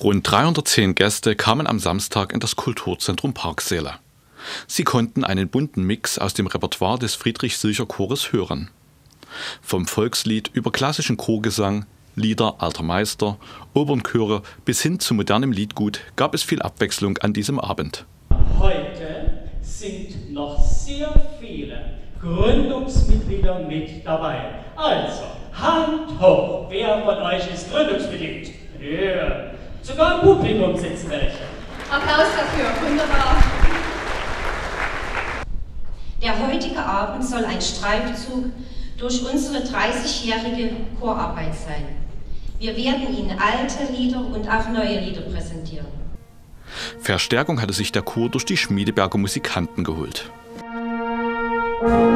Rund 310 Gäste kamen am Samstag in das Kulturzentrum Parksäle. Sie konnten einen bunten Mix aus dem Repertoire des Friedrich-Silcher-Chores hören. Vom Volkslied über klassischen Chorgesang, Lieder alter Meister, Opernchöre bis hin zu modernem Liedgut gab es viel Abwechslung an diesem Abend. Heute sind noch sehr viele Gründungsmitglieder mit dabei. Also, Hand hoch, wer von euch ist Gründungsmitglied? Ja. Sogar im Publikum sitzen welche. Applaus dafür, wunderbar. Der heutige Abend soll ein Streifzug durch unsere 30-jährige Chorarbeit sein. Wir werden Ihnen alte Lieder und auch neue Lieder präsentieren. Verstärkung hatte sich der Chor durch die Schmiedeberger Musikanten geholt. Musik